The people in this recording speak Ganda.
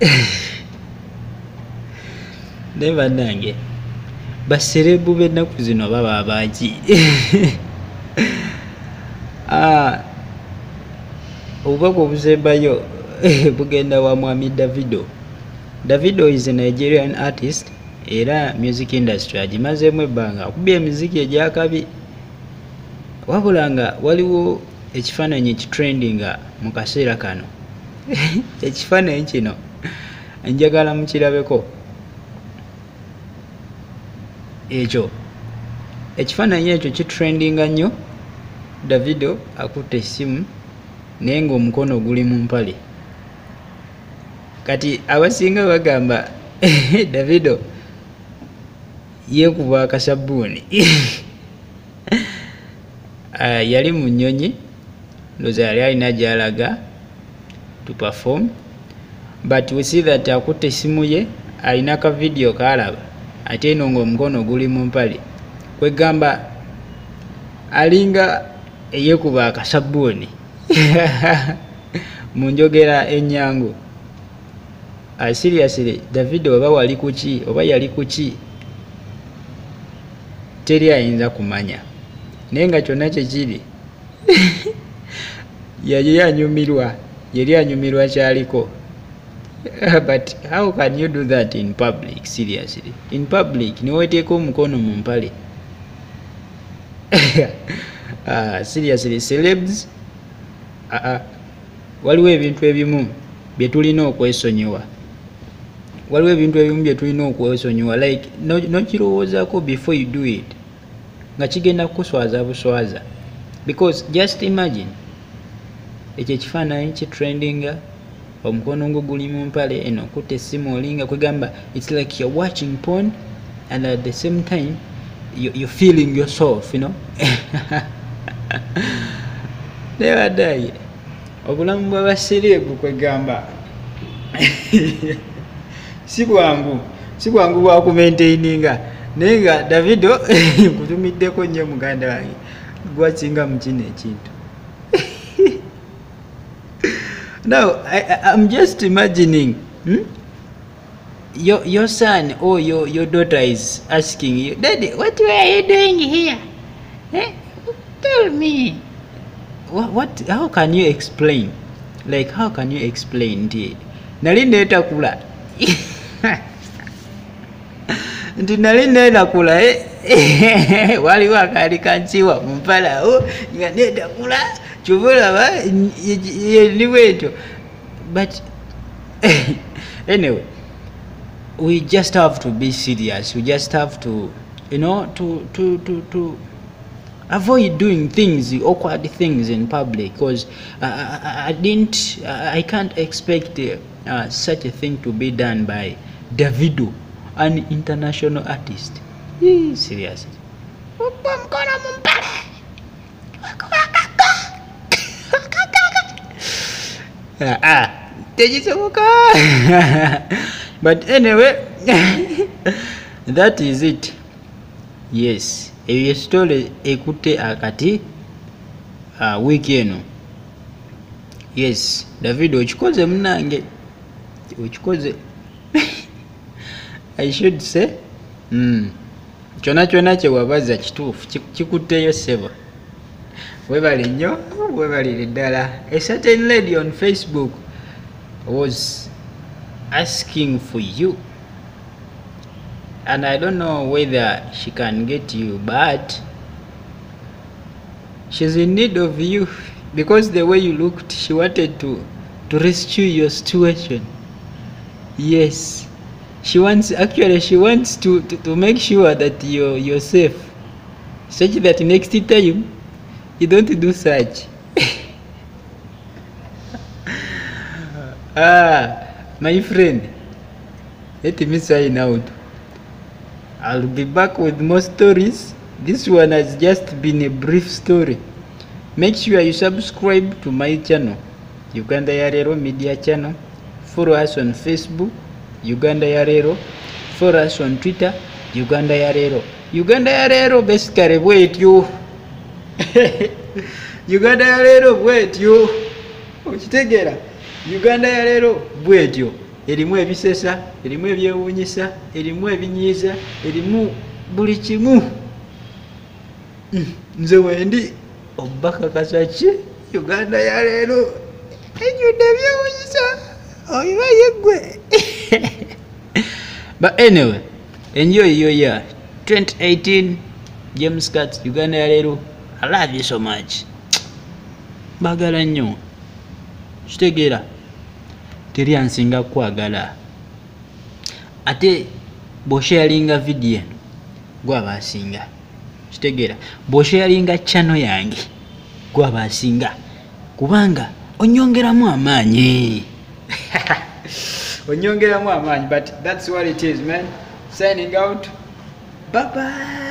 naye bannange baserebu b'ennaku zino baba abaaki Ah, obubaka obusembayo bugenda wa mwami davido. Davido is nigerian artist era music industry agimazeemu ebbanga. Akubye emiziki egyakabi wabula nga waliwo ekifaananyi ekitrendinga mu kaseera kano. Ekifaananyi kino njagala mukirabeko ekyo. Ekifaananyi ekyo kitrendinga nnyo. Davido akutte essimu naye ng'omukono guli mu mpale. Kati abasinga bagamba davido yeekuba akasabbuuni. Ah, yali mu nnyonyi ndoza yali alina gy'alaga to perform but we see that akutte essimu ye alina ka video kaalaba ate eno ng'omukono guli mu mpale. Kwegamba alinga eyeekuba akasabbuuni. Mu njogera ennyangu Uh, seriously davido oba wali kuki oba yali kuki teri ayinza kumanya. Naye nga kyonna kyekiri yali anyumirwa yali anyumirwa kyaliko but how can you do that in public seriously? In public niweteeka omukono mu mpale. Uh, seriously celebs uh, waliwo ebintu ebimu bye tulina okwesonyiwa. Waliwo ebintu ebimu bye tulina okwesonyiwa like no- nokirowoozaako before you do it nga kigenda kukuswaza buswaza. Because just imagine ekyo ekifaananyi kitrendinga omukono gwo guli mu mpale eno okutta essimu olinga kwegamba its like you're watching porn and at the same time you, you're feeling yourself you know? Nebaddaye obulamu bw'abasiriivu kwegamba si bwangu si bwangu bwakumentaininga naye nga davido nkutumiddeko nnyo muganda wange gwasinga mu kino ekintu now I, i'm just imagining hmm? your, your son or your, your daughter is asking you daddy what were you doing here eh? tell me what, what how can you explain like how can you explain it? nali ndi nti nali neenakula eh? waliwo akaali kansiwa mu mpalawo neetakula kyova olaba ni wetu but anyway we just have to be serious. We just have to you know to to to, to avoid doing things awkward things in public because I, I, I didn't I can't expect uh, such a thing to be done by Davido an international artist. Seriously tekisoboka but anyway that is it. Yes eyo yesitole ekutte akati wiiki eno yes david okikoze munange okikoze i should say kyona kyona kyewabaza kituufu ki- kikutteyo sebo webale nnyo webalire ddala a certain lady on facebook was asking for you. And I don't know whether she can get you, but she's in need of you. Because the way you looked, she wanted to to rescue your situation. Yes, she wants actually she wants to to, to make sure that you're you're safe, such that next time you don't do such. ah, my friend, let me sign out. I'll be back with more stories. This one has just been a brief story. Make sure you subscribe to my channel, Uganda Yarero Media Channel. Follow us on Facebook, Uganda Yarero. Follow us on Twitter, Uganda Yarero. Uganda Yarero basically bwetyo. Uganda Yarero bwetyo. Okitegeera? Uganda Yarero bwetyo. erimu ebisesa erimu ebyewuunyisa erimu ebinyiiza erimu buli kimu Mm, nze wendi obakakasa ki uganda yaleero ejjudde ebyewuunyisa obiba yeggwe but anyway enjoy your year 2018 james cat uganda yaleero i love you so much. Mbagala nnyo. Kitegeera. Teri ansinga kwagala. Ate bwosharinga vidiyo eno gwaba asinga kitegeera. Bwosharinga chano yange gwaba asinga kubanga onyongeramu amaanyi. Onyongeramu amaanyi but that's what it is man. Signing out. Bye bye